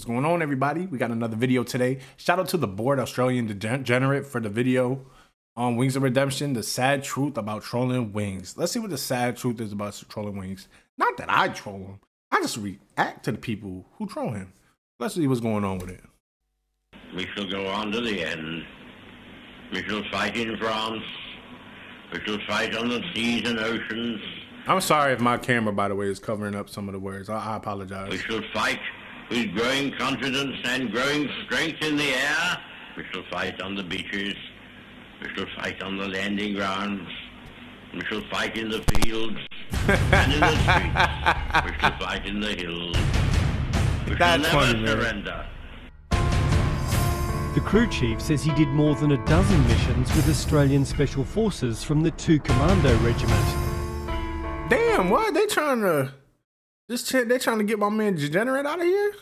What's going on, everybody? We got another video today. Shout out to the board Australian Degenerate for the video on Wings of Redemption, the sad truth about trolling wings. Let's see what the sad truth is about trolling wings. Not that I troll him. I just react to the people who troll him. Let's see what's going on with it. We shall go on to the end. We shall fight in France. We shall fight on the seas and oceans. I'm sorry if my camera, by the way, is covering up some of the words. I, I apologize. We shall fight with growing confidence and growing strength in the air. We shall fight on the beaches. We shall fight on the landing grounds. We shall fight in the fields and in the streets. We shall fight in the hills. We That's shall never funny, man. surrender. The crew chief says he did more than a dozen missions with Australian Special Forces from the 2 Commando Regiment. Damn, what? They trying to this ch- they trying to get my man Degenerate out of here?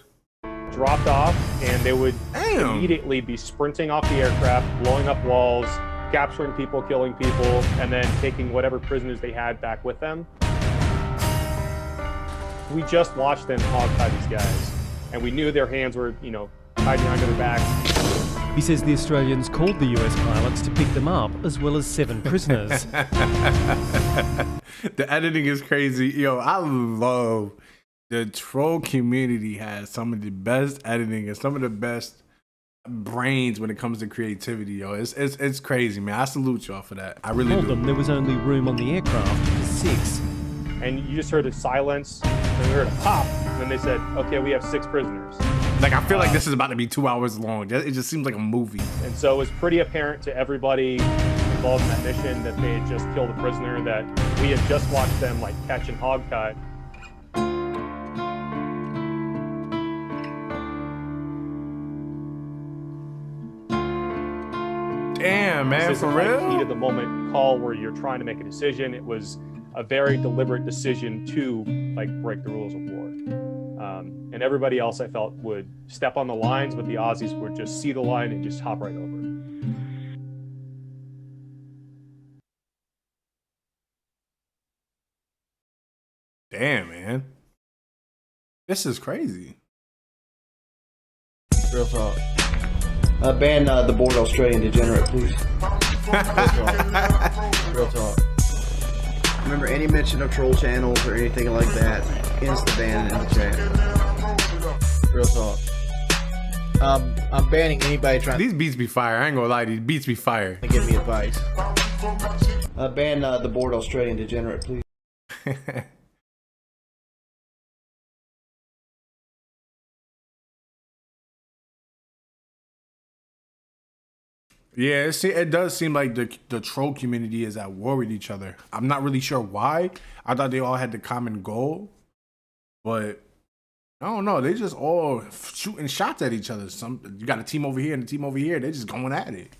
dropped off, and they would Damn. immediately be sprinting off the aircraft, blowing up walls, capturing people, killing people, and then taking whatever prisoners they had back with them. We just watched them hog tie these guys, and we knew their hands were, you know, tied behind their back. He says the Australians called the US pilots to pick them up, as well as seven prisoners. the editing is crazy. Yo, I love the troll community has some of the best editing and some of the best brains when it comes to creativity, yo. It's it's it's crazy, man. I salute y'all for that. I really told do. them there was only room on the aircraft for six. And you just heard a silence, and we heard a pop, and then they said, okay, we have six prisoners. Like I feel like this is about to be two hours long. It just seems like a movie. And so it was pretty apparent to everybody involved in that mission that they had just killed a prisoner, that we had just watched them like catch and hog tie. Damn, man, This for like real. heat of the moment call where you're trying to make a decision. It was a very deliberate decision to like break the rules of war. Um, and everybody else I felt would step on the lines, but the Aussies would just see the line and just hop right over. it. Damn, man. This is crazy. Real talk. Uh, ban uh, the board Australian degenerate, please. Real talk. Real talk. Remember any mention of troll channels or anything like that, insta ban in the chat. Real talk. Um, I'm banning anybody trying These beats be fire. I ain't gonna lie, these beats be fire. give me advice. Uh, ban uh, the board Australian degenerate, please. Yeah, it, se- it does seem like the the troll community is at war with each other. I'm not really sure why. I thought they all had the common goal, but I don't know. They just all shooting shots at each other. Some you got a team over here and a team over here. They're just going at it.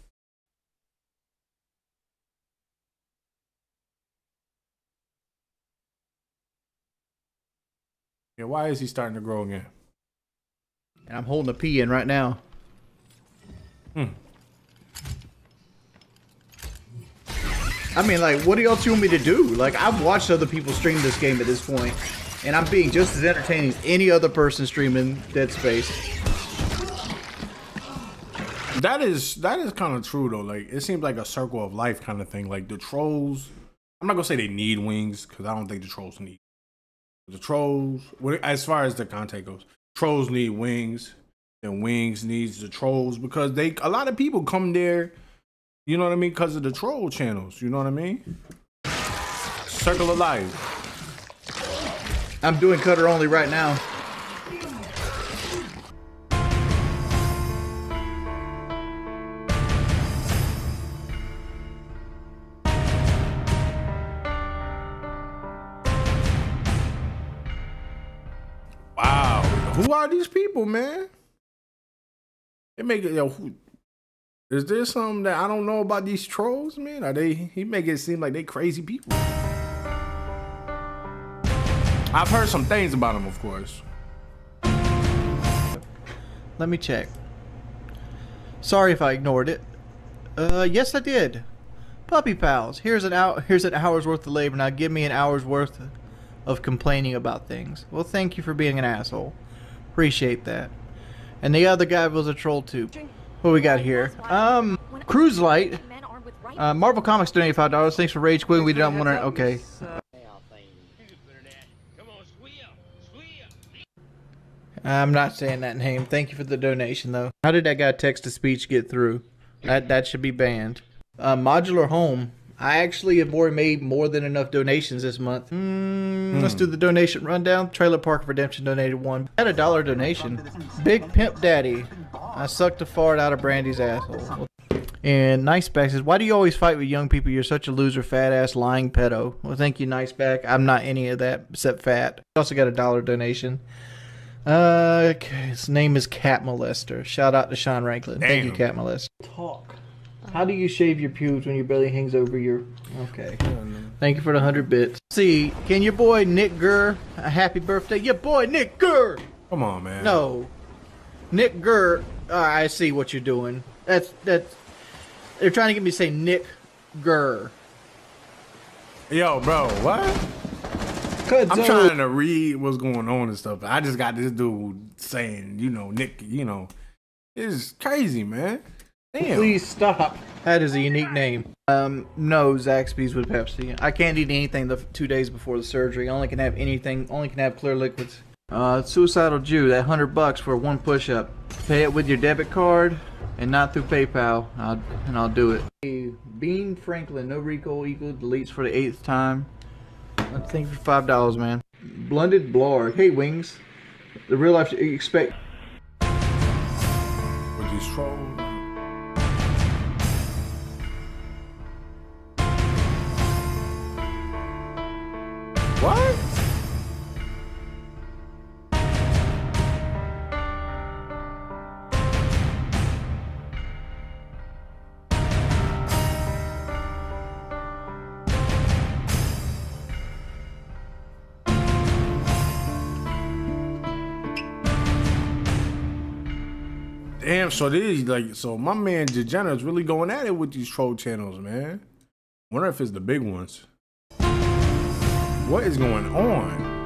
Yeah, why is he starting to grow again? And I'm holding a pee in right now. Hmm. I mean, like, what do y'all want me to do? Like, I've watched other people stream this game at this point, and I'm being just as entertaining as any other person streaming Dead Space. That is that is kind of true though. Like it seems like a circle of life kind of thing. Like the trolls, I'm not gonna say they need wings because I don't think the trolls need. The trolls, as far as the content goes, trolls need wings, and wings needs the trolls because they a lot of people come there. You know what I mean? Because of the troll channels. You know what I mean? Circle of life. I'm doing cutter only right now. Wow, who are these people, man? They make it. Yo, who, is there something that I don't know about these trolls, man? Are they? He make it seem like they crazy people. I've heard some things about them, of course. Let me check. Sorry if I ignored it. Uh, yes, I did. Puppy pals, here's an hour. Here's an hour's worth of labor. Now give me an hour's worth of complaining about things. Well, thank you for being an asshole. Appreciate that. And the other guy was a troll too. What we got here? Um, Cruise Light. Uh, Marvel Comics donated five dollars. Thanks for Rage Queen. We don't want to. Okay. I'm not saying that name. Thank you for the donation, though. How did that guy text to speech get through? That that should be banned. Uh, modular home. I actually have already made more than enough donations this month. Mm, Let's do the donation rundown. Trailer Park Redemption donated one. Had a dollar donation. Big Pimp Daddy. I sucked a fart out of Brandy's asshole. And Nice Back says, Why do you always fight with young people? You're such a loser, fat ass, lying pedo. Well, thank you, Nice Back. I'm not any of that except fat. Also got a dollar donation. Uh, okay, his name is Cat Molester. Shout out to Sean Ranklin. Thank you, Cat Molester. Talk. How do you shave your pubes when your belly hangs over your? Okay. Thank you for the hundred bits. See, can your boy Nick Gurr a happy birthday? Your boy Nick Gurr. Come on, man. No, Nick Gurr. Uh, I see what you're doing. That's that's. They're trying to get me to say Nick Gurr. Yo, bro, what? I'm so- trying to read what's going on and stuff. I just got this dude saying, you know, Nick, you know, it's crazy, man. Damn. Please stop. That is a unique name. Um, no, Zaxby's with Pepsi. I can't eat anything the two days before the surgery. I only can have anything. Only can have clear liquids. Uh, suicidal Jew. That hundred bucks for one push-up. Pay it with your debit card and not through PayPal. I'll, and I'll do it. Hey, Bean Franklin. No recall equal deletes for the eighth time. Thank you for five dollars, man. Blended Blarg. Hey, Wings. The real life expect. Damn, so these like so my man Degenerate's really going at it with these troll channels, man. Wonder if it's the big ones. What is going on?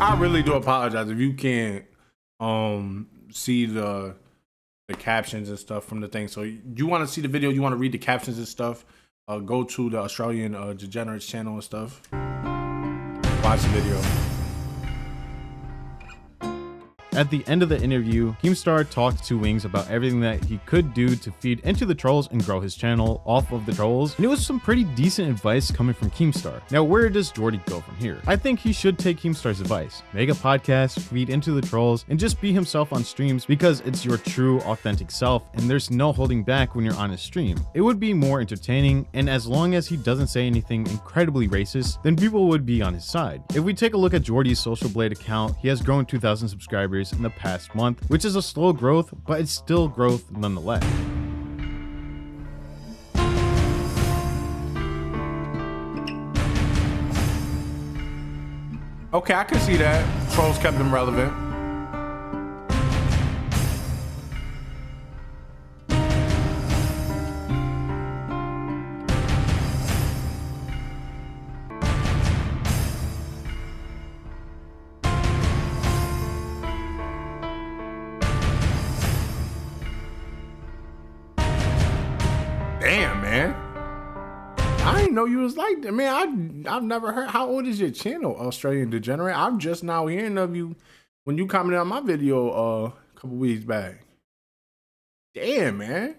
I really do apologize if you can't um see the the captions and stuff from the thing. So you want to see the video, you want to read the captions and stuff, uh, go to the Australian uh, Degenerates channel and stuff. Watch the video. At the end of the interview, Keemstar talked to Wings about everything that he could do to feed into the trolls and grow his channel off of the trolls, and it was some pretty decent advice coming from Keemstar. Now, where does Jordy go from here? I think he should take Keemstar's advice, make a podcast, feed into the trolls, and just be himself on streams because it's your true, authentic self, and there's no holding back when you're on a stream. It would be more entertaining, and as long as he doesn't say anything incredibly racist, then people would be on his side. If we take a look at Jordy's Social Blade account, he has grown 2,000 subscribers in the past month, which is a slow growth, but it's still growth nonetheless. Okay, I can see that. Trolls kept them relevant. Know you was like that, man. I I've never heard. How old is your channel, Australian Degenerate? I'm just now hearing of you when you commented on my video uh, a couple weeks back. Damn, man.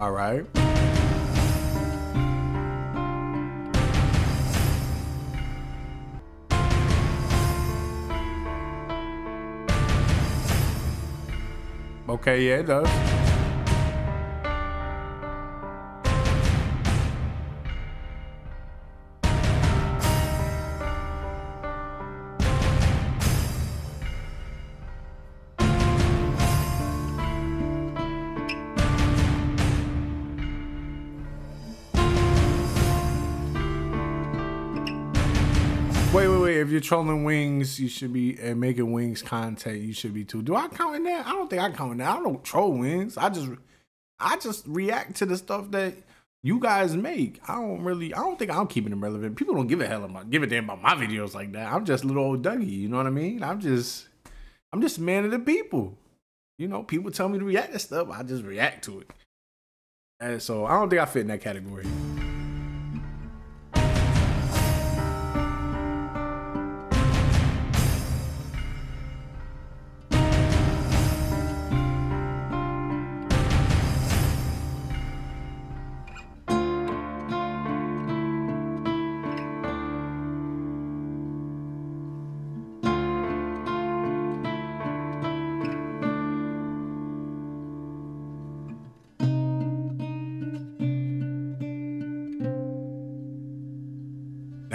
All right. Okay, yeah, it does. Wait, wait, wait. If you're trolling wings, you should be and making wings content. You should be too. Do I count in that? I don't think I count in that. I don't troll wings. I just, I just react to the stuff that you guys make. I don't really. I don't think I'm keeping them relevant. People don't give a hell about give a damn about my videos like that. I'm just little old Dougie. You know what I mean? I'm just, I'm just man of the people. You know, people tell me to react to stuff. I just react to it. And so I don't think I fit in that category.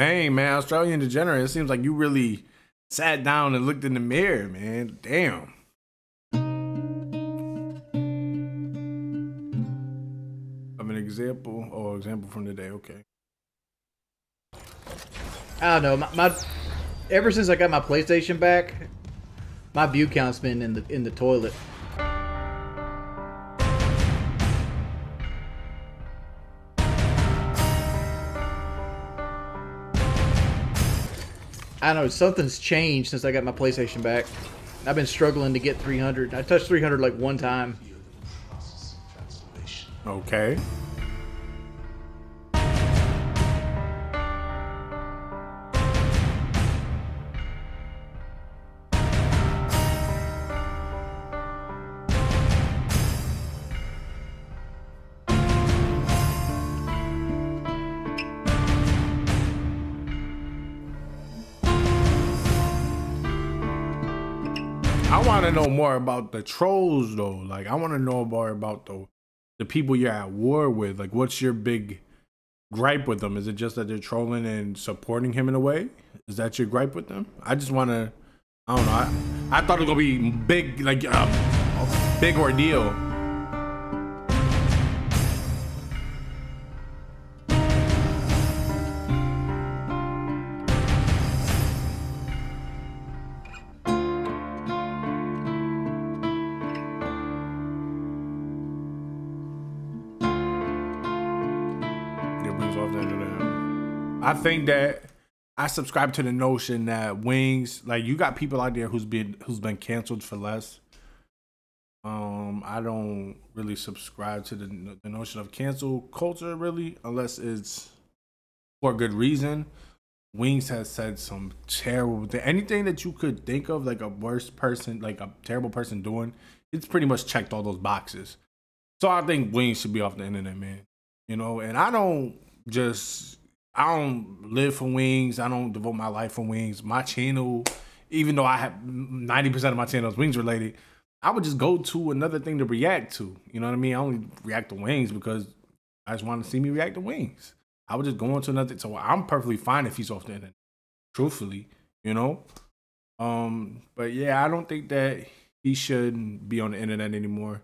Dang, man, Australian degenerate. It seems like you really sat down and looked in the mirror, man. Damn. Of an example or example from the day. Okay. I don't know. My, my ever since I got my PlayStation back, my view count's been in the in the toilet. I don't know. Something's changed since I got my PlayStation back. I've been struggling to get 300. I touched 300 like one time. Okay. Want to know more about the trolls though. Like I want to know more about the the people you're at war with. Like what's your big gripe with them? Is it just that they're trolling and supporting him in a way? Is that your gripe with them? I just want to I don't know. I, I thought it was to be big like um, a big ordeal. Internet. I think that I subscribe to the notion that wings, like you got people out there who's been who's been canceled for less. Um, I don't really subscribe to the the notion of cancel culture really, unless it's for a good reason. Wings has said some terrible thing. Anything that you could think of, like a worst person, like a terrible person doing, it's pretty much checked all those boxes. So I think Wings should be off the internet, man. You know, and I don't just I don't live for wings. I don't devote my life for wings. My channel, even though I have ninety percent of my channel is wings related, I would just go to another thing to react to. You know what I mean? I only react to wings because I just want to see me react to wings. I would just go into another. Thing so I'm perfectly fine if he's off the internet. Truthfully, you know. Um, but yeah, I don't think that he shouldn't be on the internet anymore.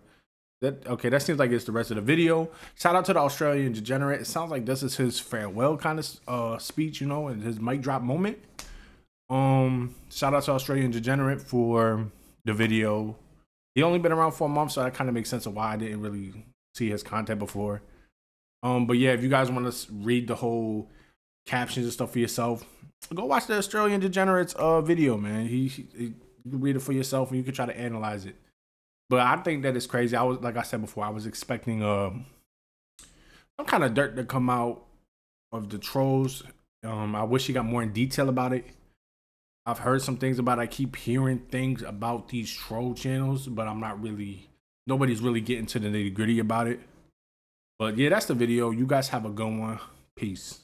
That okay, that seems like it's the rest of the video. Shout out to the Australian degenerate. It sounds like this is his farewell kind of uh speech, you know, and his mic drop moment. Um, shout out to Australian degenerate for the video. He only been around for a month, so that kind of makes sense of why I didn't really see his content before. Um, but yeah, if you guys want to read the whole captions and stuff for yourself, go watch the Australian degenerates uh video, man. He, he you can read it for yourself and you can try to analyze it. But I think that is crazy. I was like I said before, I was expecting uh some kind of dirt to come out of the trolls. Um, I wish he got more in detail about it. I've heard some things about. I keep hearing things about these troll channels, but I'm not really. Nobody's really getting to the nitty gritty about it. But yeah, that's the video. You guys have a good one. Peace.